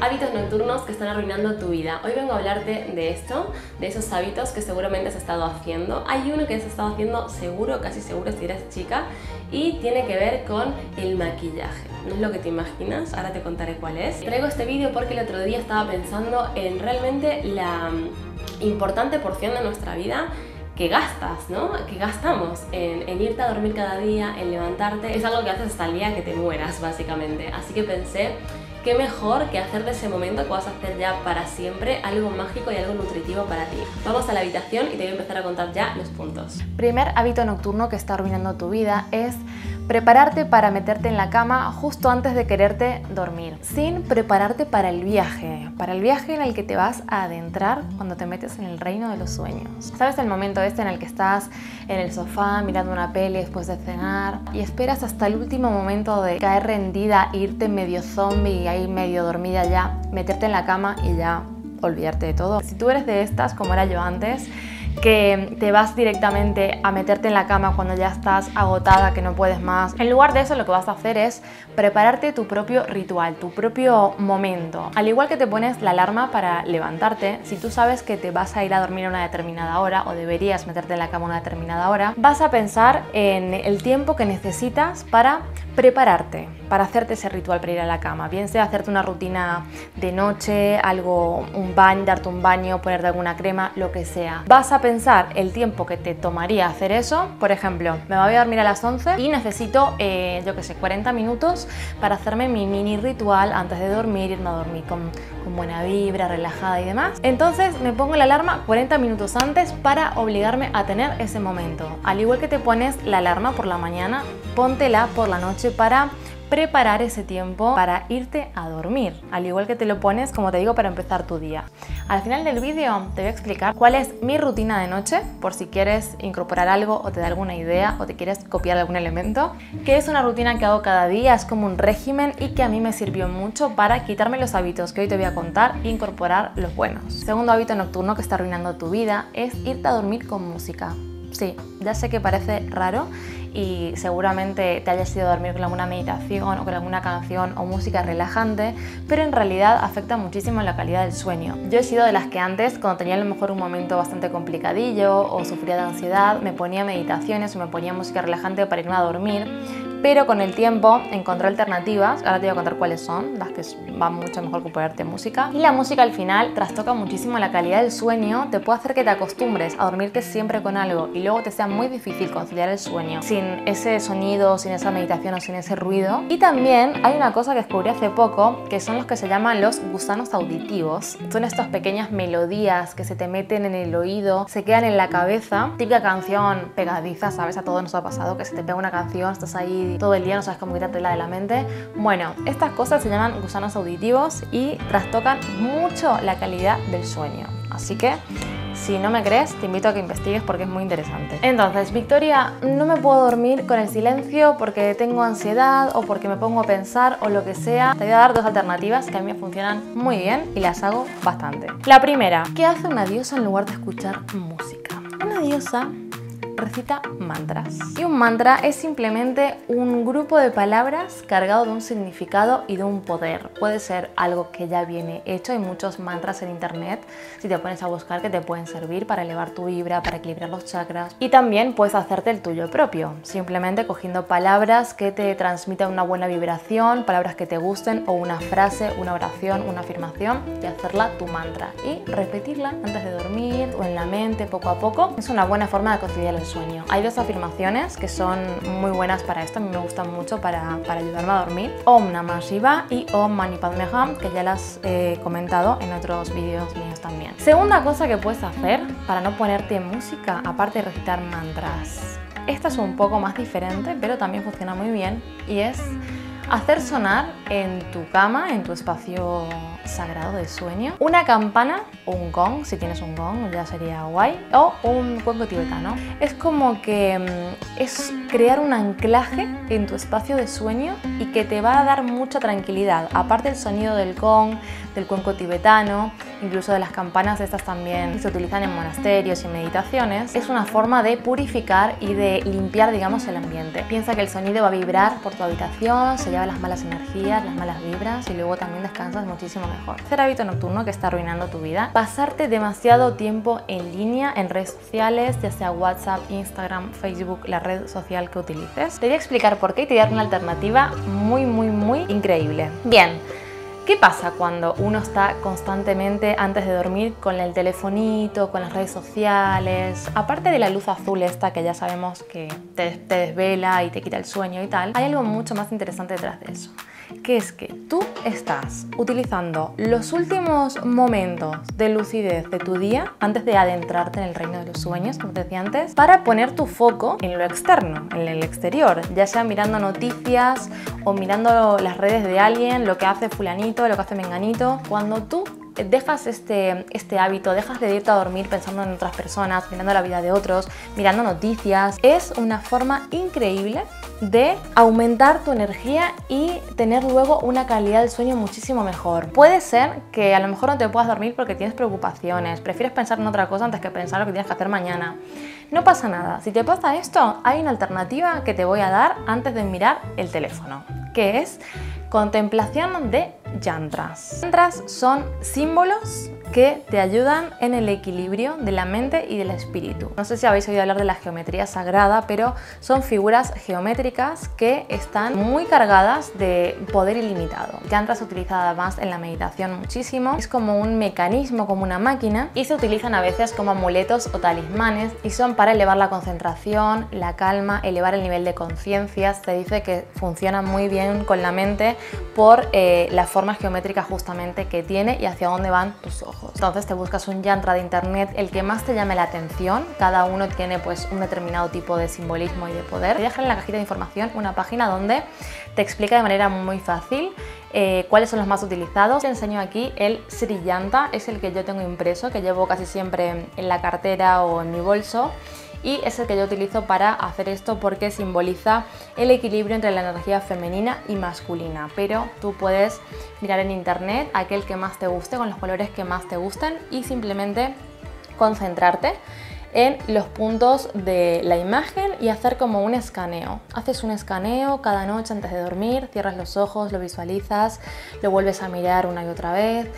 Hábitos nocturnos que están arruinando tu vida. Hoy vengo a hablarte de esto, de esos hábitos que seguramente has estado haciendo. Hay uno que has estado haciendo seguro, casi seguro si eres chica, y tiene que ver con el maquillaje. No es lo que te imaginas, ahora te contaré cuál es. Traigo este vídeo porque el otro día estaba pensando en realmente la importante porción de nuestra vida que gastas, ¿no? Que gastamos en, en, irte a dormir cada día, en levantarte. Es algo que haces hasta el día que te mueras, básicamente. Así que pensé qué mejor que hacer de ese momento que vas a hacer ya para siempre algo mágico y algo nutritivo para ti. Vamos a la habitación y te voy a empezar a contar ya los puntos. Primer hábito nocturno que está arruinando tu vida es prepararte para meterte en la cama justo antes de quererte dormir, sin prepararte para el viaje, para el viaje en el que te vas a adentrar cuando te metes en el reino de los sueños. ¿Sabes el momento este en el que estás en el sofá mirando una peli después de cenar y esperas hasta el último momento de caer rendida, irte medio zombie y ahí medio dormida ya, meterte en la cama y ya olvidarte de todo? Si tú eres de estas, como era yo antes, que te vas directamente a meterte en la cama cuando ya estás agotada, que no puedes más. En lugar de eso lo que vas a hacer es prepararte tu propio ritual, tu propio momento. Al igual que te pones la alarma para levantarte, si tú sabes que te vas a ir a dormir a una determinada hora o deberías meterte en la cama a una determinada hora, vas a pensar en el tiempo que necesitas para prepararte para hacerte ese ritual para ir a la cama, bien sea hacerte una rutina de noche, algo, un baño, darte un baño, ponerte alguna crema, lo que sea. Vas a pensar el tiempo que te tomaría hacer eso, por ejemplo, me voy a dormir a las 11 y necesito, eh, yo que sé, 40 minutos para hacerme mi mini ritual antes de dormir, irme a dormir con, con buena vibra, relajada y demás. Entonces me pongo la alarma 40 minutos antes para obligarme a tener ese momento. Al igual que te pones la alarma por la mañana, póntela por la noche para preparar ese tiempo para irte a dormir, al igual que te lo pones, como te digo, para empezar tu día. Al final del vídeo te voy a explicar cuál es mi rutina de noche, por si quieres incorporar algo o te da alguna idea o te quieres copiar algún elemento, que es una rutina que hago cada día, es como un régimen y que a mí me sirvió mucho para quitarme los hábitos que hoy te voy a contar e incorporar los buenos. Segundo hábito nocturno que está arruinando tu vida es irte a dormir con música. Sí, ya sé que parece raro y seguramente te hayas ido a dormir con alguna meditación o con alguna canción o música relajante, pero en realidad afecta muchísimo la calidad del sueño. Yo he sido de las que antes, cuando tenía a lo mejor un momento bastante complicadillo o sufría de ansiedad, me ponía meditaciones o me ponía música relajante para irme a dormir, pero con el tiempo encontré alternativas, ahora te voy a contar cuáles son, las que van mucho mejor que ponerte música. Y la música al final trastoca muchísimo la calidad del sueño, te puede hacer que te acostumbres a dormirte siempre con algo y luego te sea muy difícil conciliar el sueño sin ese sonido, sin esa meditación o sin ese ruido. Y también hay una cosa que descubrí hace poco, que son los que se llaman los gusanos auditivos. Son estas pequeñas melodías que se te meten en el oído, se quedan en la cabeza. Típica canción pegadiza, ¿sabes? A todos nos ha pasado que se te pega una canción, estás ahí todo el día, no sabes cómo quitártela de la mente. Bueno, estas cosas se llaman gusanos auditivos y trastocan mucho la calidad del sueño. Así que si no me crees, te invito a que investigues porque es muy interesante. Entonces, Victoria, no me puedo dormir con el silencio porque tengo ansiedad o porque me pongo a pensar o lo que sea. Te voy a dar dos alternativas que a mí me funcionan muy bien y las hago bastante. La primera, ¿qué hace una diosa en lugar de escuchar música? Una diosa recita mantras. Y un mantra es simplemente un grupo de palabras cargado de un significado y de un poder. Puede ser algo que ya viene hecho, hay muchos mantras en internet, si te pones a buscar que te pueden servir para elevar tu vibra, para equilibrar los chakras. Y también puedes hacerte el tuyo propio, simplemente cogiendo palabras que te transmitan una buena vibración, palabras que te gusten o una frase, una oración, una afirmación y hacerla tu mantra y repetirla antes de dormir o en la mente poco a poco. Es una buena forma de conciliar el sueño. Hay dos afirmaciones que son muy buenas para esto, a mí me gustan mucho para, para ayudarme a dormir. Om Namah Shiva y Om Mani Padme que ya las he comentado en otros vídeos míos también. Segunda cosa que puedes hacer para no ponerte música, aparte de recitar mantras. Esta es un poco más diferente, pero también funciona muy bien y es hacer sonar en tu cama, en tu espacio sagrado de sueño, una campana un gong, si tienes un gong ya sería guay, o un cuenco tibetano. Es como que mm, es crear un anclaje en tu espacio de sueño y que te va a dar mucha tranquilidad. Aparte el sonido del gong, del cuenco tibetano, incluso de las campanas, estas también se utilizan en monasterios y meditaciones. Es una forma de purificar y de limpiar, digamos, el ambiente. Piensa que el sonido va a vibrar por tu habitación, se lleva las malas energías, las malas vibras y luego también descansas muchísimo mejor. Tercer hábito nocturno que está arruinando tu vida, pasarte demasiado tiempo en línea en redes sociales, ya sea WhatsApp, Instagram, Facebook, la red social que utilices. Te voy a explicar por qué y te voy a dar una alternativa muy, muy, muy increíble. Bien. ¿Qué pasa cuando uno está constantemente antes de dormir con el telefonito, con las redes sociales? Aparte de la luz azul esta que ya sabemos que te desvela y te quita el sueño y tal, hay algo mucho más interesante detrás de eso que es que tú estás utilizando los últimos momentos de lucidez de tu día antes de adentrarte en el reino de los sueños, como te decía antes, para poner tu foco en lo externo, en el exterior, ya sea mirando noticias o mirando las redes de alguien, lo que hace fulanito, lo que hace menganito, cuando tú dejas este, este hábito, dejas de irte a dormir pensando en otras personas, mirando la vida de otros, mirando noticias, es una forma increíble de aumentar tu energía y tener luego una calidad del sueño muchísimo mejor. Puede ser que a lo mejor no te puedas dormir porque tienes preocupaciones, prefieres pensar en otra cosa antes que pensar lo que tienes que hacer mañana. No pasa nada, si te pasa esto, hay una alternativa que te voy a dar antes de mirar el teléfono, que es contemplación de yantras. Yantras son símbolos que te ayudan en el equilibrio de la mente y del espíritu. No sé si habéis oído hablar de la geometría sagrada, pero son figuras geométricas que están muy cargadas de poder ilimitado. Yantras se utiliza además en la meditación muchísimo. Es como un mecanismo, como una máquina, y se utilizan a veces como amuletos o talismanes y son para elevar la concentración, la calma, elevar el nivel de conciencia. Se dice que funcionan muy bien con la mente por eh, las formas geométricas justamente que tiene y hacia dónde van tus ojos. Entonces te buscas un yantra de internet, el que más te llame la atención. Cada uno tiene pues un determinado tipo de simbolismo y de poder. Te dejar en la cajita de información una página donde te explica de manera muy fácil eh, cuáles son los más utilizados. Te enseño aquí el Sri Yanta, es el que yo tengo impreso, que llevo casi siempre en la cartera o en mi bolso y es el que yo utilizo para hacer esto porque simboliza el equilibrio entre la energía femenina y masculina. Pero tú puedes mirar en internet aquel que más te guste, con los colores que más te gusten y simplemente concentrarte en los puntos de la imagen y hacer como un escaneo. Haces un escaneo cada noche antes de dormir, cierras los ojos, lo visualizas, lo vuelves a mirar una y otra vez,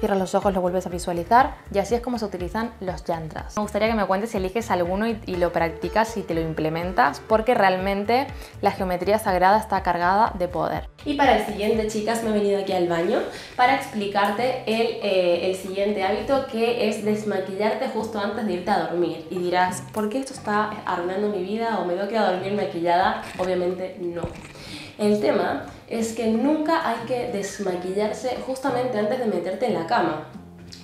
cierras los ojos, lo vuelves a visualizar y así es como se utilizan los yantras. Me gustaría que me cuentes si eliges alguno y, lo practicas y te lo implementas porque realmente la geometría sagrada está cargada de poder. Y para el siguiente, chicas, me he venido aquí al baño para explicarte el, eh, siguiente hábito que es desmaquillarte justo antes de irte a dormir. Y dirás, ¿por qué esto está arruinando mi vida o me veo que a dormir maquillada? Obviamente no. El tema es que nunca hay que desmaquillarse justamente antes de meterte en la cama.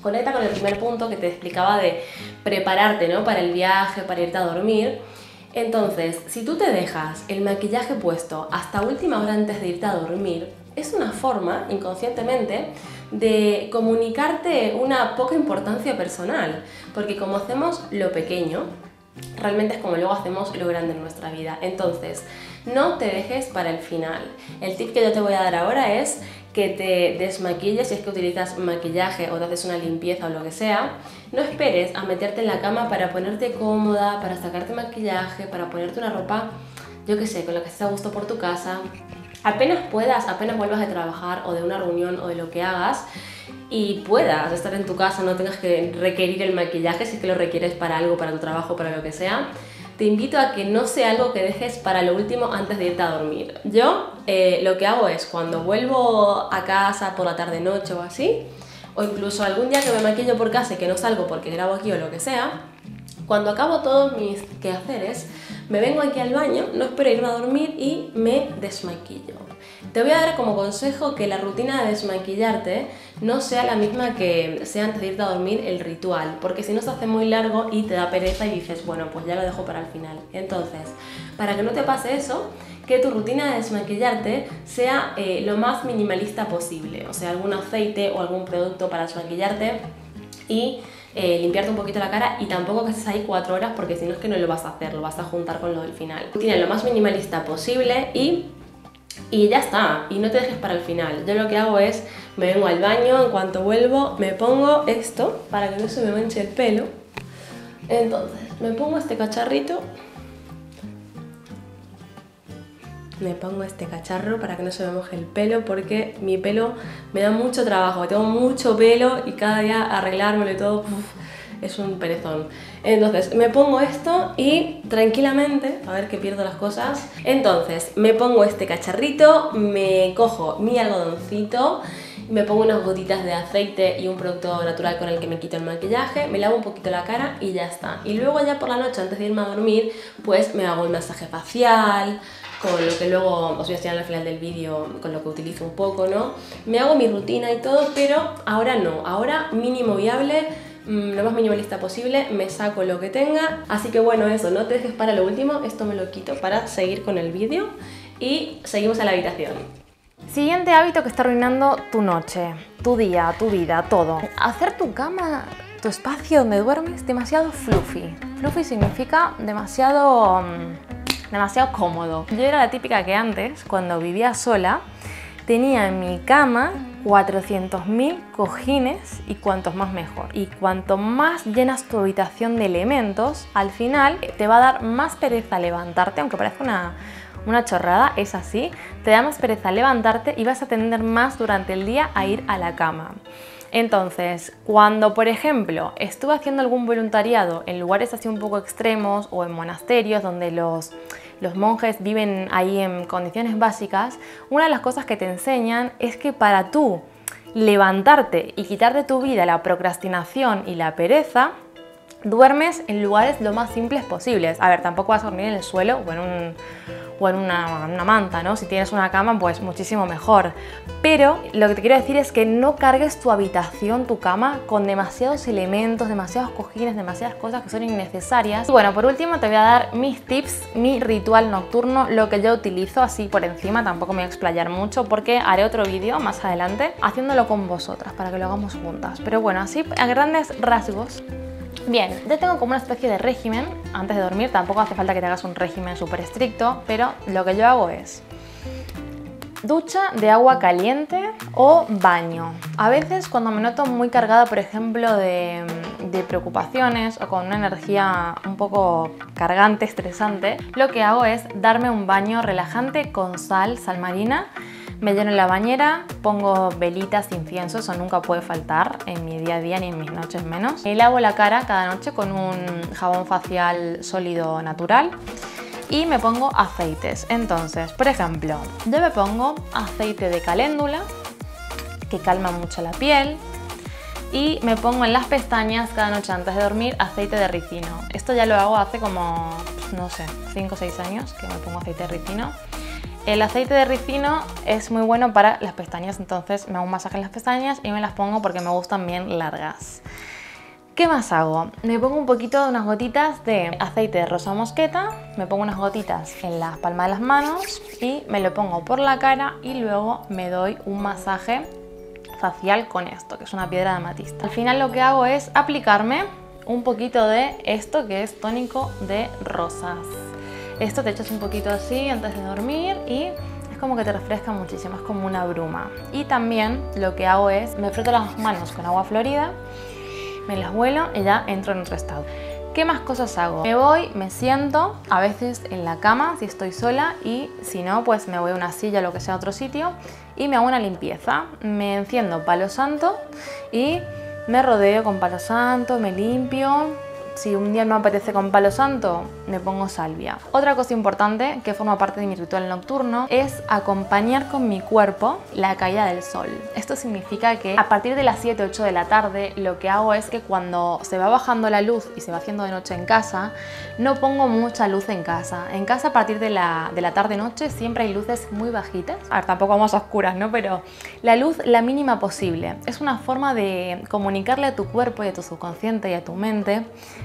Conecta con el primer punto que te explicaba de prepararte ¿no? para el viaje, para irte a dormir. Entonces, si tú te dejas el maquillaje puesto hasta última hora antes de irte a dormir, es una forma, inconscientemente, de comunicarte una poca importancia personal. Porque como hacemos lo pequeño, realmente es como luego hacemos lo grande en nuestra vida. Entonces, no te dejes para el final. El tip que yo te voy a dar ahora es que te desmaquilles si es que utilizas maquillaje o te haces una limpieza o lo que sea. No esperes a meterte en la cama para ponerte cómoda, para sacarte maquillaje, para ponerte una ropa, yo qué sé, con la que estés a gusto por tu casa. Apenas puedas, apenas vuelvas de trabajar o de una reunión o de lo que hagas, y puedas estar en tu casa, no tengas que requerir el maquillaje si es que lo requieres para algo, para tu trabajo, para lo que sea, te invito a que no sea algo que dejes para lo último antes de irte a dormir. Yo eh, lo que hago es cuando vuelvo a casa por la tarde noche o así, o incluso algún día que me maquillo por casa y que no salgo porque grabo aquí o lo que sea, cuando acabo todos mis quehaceres, me vengo aquí al baño, no espero irme a dormir y me desmaquillo. Te voy a dar como consejo que la rutina de desmaquillarte no sea la misma que sea antes de irte a dormir el ritual, porque si no se hace muy largo y te da pereza y dices, bueno, pues ya lo dejo para el final. Entonces, para que no te pase eso, que tu rutina de desmaquillarte sea eh, lo más minimalista posible, o sea, algún aceite o algún producto para desmaquillarte y eh, limpiarte un poquito la cara y tampoco que estés ahí cuatro horas porque si no es que no lo vas a hacer, lo vas a juntar con lo del final. Rutina lo más minimalista posible y y ya está, y no te dejes para el final. Yo lo que hago es me vengo al baño, en cuanto vuelvo me pongo esto para que no se me manche el pelo. Entonces, me pongo este cacharrito me pongo este cacharro para que no se me moje el pelo porque mi pelo me da mucho trabajo, tengo mucho pelo y cada día arreglármelo y todo es un perezón. Entonces me pongo esto y tranquilamente, a ver que pierdo las cosas, entonces me pongo este cacharrito, me cojo mi algodoncito, me pongo unas gotitas de aceite y un producto natural con el que me quito el maquillaje, me lavo un poquito la cara y ya está. Y luego ya por la noche, antes de irme a dormir, pues me hago el masaje facial, con lo que luego os voy a enseñar al final del vídeo, con lo que utilizo un poco, ¿no? Me hago mi rutina y todo, pero ahora no, ahora mínimo viable, mm, lo más minimalista posible, me saco lo que tenga, así que bueno, eso, no te dejes para lo último, esto me lo quito para seguir con el vídeo y seguimos a la habitación. Siguiente hábito que está arruinando tu noche, tu día, tu vida, todo. Hacer tu cama, tu espacio donde duermes, demasiado fluffy. Fluffy significa demasiado... Mm, demasiado cómodo. Yo era la típica que antes, cuando vivía sola, tenía en mi cama 400.000 cojines y cuantos más mejor. Y cuanto más llenas tu habitación de elementos, al final te va a dar más pereza levantarte, aunque parezca una, una chorrada, es así, te da más pereza levantarte y vas a tender más durante el día a ir a la cama. Entonces, cuando por ejemplo estuve haciendo algún voluntariado en lugares así un poco extremos o en monasterios donde los, los monjes viven ahí en condiciones básicas, una de las cosas que te enseñan es que para tú levantarte y quitar de tu vida la procrastinación y la pereza, duermes en lugares lo más simples posibles. A ver, tampoco vas a dormir en el suelo o en un o en una, manta, ¿no? Si tienes una cama, pues muchísimo mejor. Pero lo que te quiero decir es que no cargues tu habitación, tu cama, con demasiados elementos, demasiados cojines, demasiadas cosas que son innecesarias. Y bueno, por último te voy a dar mis tips, mi ritual nocturno, lo que yo utilizo así por encima, tampoco me voy a explayar mucho porque haré otro vídeo más adelante haciéndolo con vosotras para que lo hagamos juntas. Pero bueno, así a grandes rasgos Bien, yo tengo como una especie de régimen antes de dormir, tampoco hace falta que te hagas un régimen súper estricto, pero lo que yo hago es ducha de agua caliente o baño. A veces cuando me noto muy cargada, por ejemplo, de, de, preocupaciones o con una energía un poco cargante, estresante, lo que hago es darme un baño relajante con sal, sal marina me lleno la bañera, pongo velitas, incienso, eso nunca puede faltar en mi día a día ni en mis noches menos. Me lavo la cara cada noche con un jabón facial sólido natural y me pongo aceites. Entonces, por ejemplo, yo me pongo aceite de caléndula que calma mucho la piel, y me pongo en las pestañas cada noche antes de dormir aceite de ricino. Esto ya lo hago hace como, no sé, 5 o 6 años que me pongo aceite de ricino el aceite de ricino es muy bueno para las pestañas, entonces me hago un masaje en las pestañas y me las pongo porque me gustan bien largas. ¿Qué más hago? Me pongo un poquito de unas gotitas de aceite de rosa mosqueta, me pongo unas gotitas en las palmas de las manos y me lo pongo por la cara y luego me doy un masaje facial con esto, que es una piedra de amatista. Al final lo que hago es aplicarme un poquito de esto que es tónico de rosas. Esto te echas un poquito así antes de dormir y es como que te refresca muchísimo, es como una bruma. Y también lo que hago es, me froto las manos con agua florida, me las vuelo y ya entro en otro estado. ¿Qué más cosas hago? Me voy, me siento, a veces en la cama si estoy sola y si no, pues me voy a una silla o lo que sea a otro sitio y me hago una limpieza. Me enciendo palo santo y me rodeo con palo santo, me limpio, si un día no apetece con palo santo, me pongo salvia. Otra cosa importante que forma parte de mi ritual nocturno es acompañar con mi cuerpo la caída del sol. Esto significa que a partir de las 7 8 de la tarde lo que hago es que cuando se va bajando la luz y se va haciendo de noche en casa, no pongo mucha luz en casa. En casa a partir de la, de la tarde-noche siempre hay luces muy bajitas. A ver, tampoco vamos a oscuras, ¿no? Pero la luz la mínima posible. Es una forma de comunicarle a tu cuerpo y a tu subconsciente y a tu mente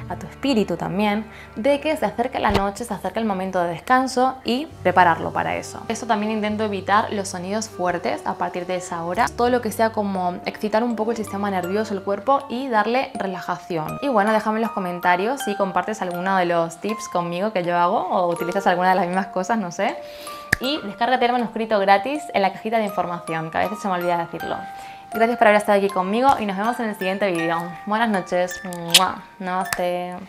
a tu espíritu también, de que se acerca la noche, se acerca el momento de descanso y prepararlo para eso. Eso también intento evitar los sonidos fuertes a partir de esa hora, todo lo que sea como excitar un poco el sistema nervioso, el cuerpo y darle relajación. Y bueno, déjame en los comentarios si compartes alguno de los tips conmigo que yo hago o utilizas alguna de las mismas cosas, no sé. Y descárgate el manuscrito gratis en la cajita de información, que a veces se me olvida decirlo. Gracias por haber estado aquí conmigo y nos vemos en el siguiente video. Buenas noches. Namaste.